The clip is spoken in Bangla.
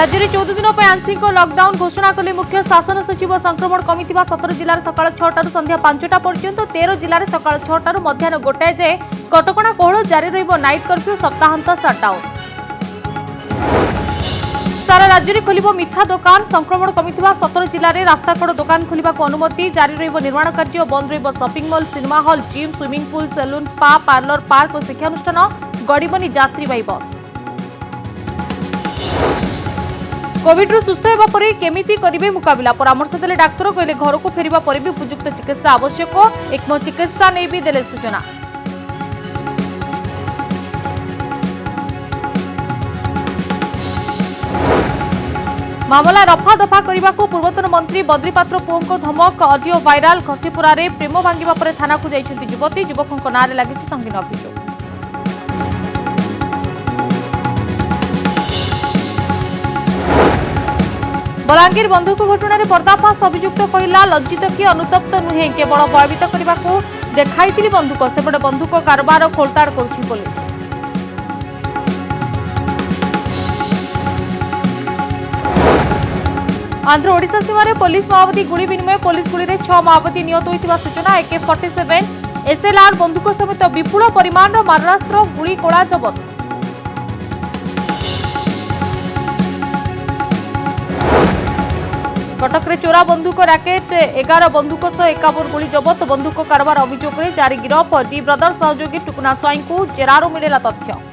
রাজ্যের চৌদ দিন আংশিক লকডাউন ঘোষণা কলে মুখ্য শাসন সচিব সংক্রমণ কমিটি সতের জেলার সকাল ছটার সন্ধ্যা পাঁচটা পর্যন্ত তের জেলার সকাল ছটার মধ্যাহ্ন গোটায় যায় কটকা কোহল জারি রহব নাইট কর্ফ্যু সপ্তাহান্ত সটডাউন সারা রাজ্যে খোলব মিঠা দোকান সংক্রমণ কমি সতের জেলার রাস্তাকড় দোকান খোলা অনুমতি জারি রহব নির্মাণ কার্য বন্ধ রহব shopping mall cinema hall gym swimming pool salon spa parlour park ও শিক্ষানুষ্ঠান গড়বনি যাত্রীবাহী বস কোভিড্রু সুস্থ হওয়া পরে কেমিতি করবে মুকাবিলা পরামর্শ দেলে ডাক্তার কহিলেন ঘরক ফেরা পরে বি উপযুক্ত চিকিৎসা আবশ্যক একম চিকিৎসা নেই দেলে সূচনা মামলা রফা দফা করা পূর্বতন মন্ত্রী বদ্রী পাত্র পুঙ্ ধমক অডিও ভাইরাল ঘষিপুরার প্রেম ভাঙ্গা পরে থানা যাই যুবতী যুবকঙ্ নাঁরে লাগিছে সঙ্গীন অভিযোগ ଅଭିଯୋଗ ବଲାଙ୍ଗୀର ବନ୍ଧୁକ ଘଟଣାରେ ପର୍ଦ୍ଦାଫାଶ ଅଭିଯୁକ୍ତ କହିଲା ଲଜ୍ଜିତ କି ଅନୁତପ୍ତ ନୁହେଁ କେବଳ ଭୟଭୀତ କରିବାକୁ ଦେଖାଇଥିଲି ବନ୍ଧୁକ। ସେପଟେ ବନ୍ଧୁକ କାରବାର ଖୋଳତାଡ଼ କରୁଛି ପୋଲିସ। ଆନ୍ଧ୍ର ଓଡ଼ିଶା ସୀମାରେ ପୋଲିସ ମାଓବାଦୀ ଗୁଳି ବିନିମୟ। ପୋଲିସ ଗୁଳିରେ ଛଅ ମାଓବାଦୀ ନିହତ ହୋଇଥିବା ସୂଚନା ଏକେ ଫର୍ଟି ସେଭେନ୍ ଏସ୍ଏଲ୍ଆର୍ ବନ୍ଧୁକ ସମେତ ବିପୁଳ ପରିମାଣର ମାରଣାସ୍ତ୍ର ଗୁଳି କୋଳା ଜବତ କଟକରେ ଚୋରା ବନ୍ଧୁକ ରାକେଟ ଏଗାର ବନ୍ଧୁକ ସହ ଏକାବନ ଗୁଳି ଜବତ। ବନ୍ଧୁକ କାରବାର ଅଭିଯୋଗରେ ଚାରି ଗିରଫ। ଡି ବ୍ରଦର୍ସ ସହଯୋଗୀ ଟୁକୁନା ସ୍ୱାଇଁଙ୍କୁ ଜେରାରୁ ମିଳିଲା ତଥ୍ୟ।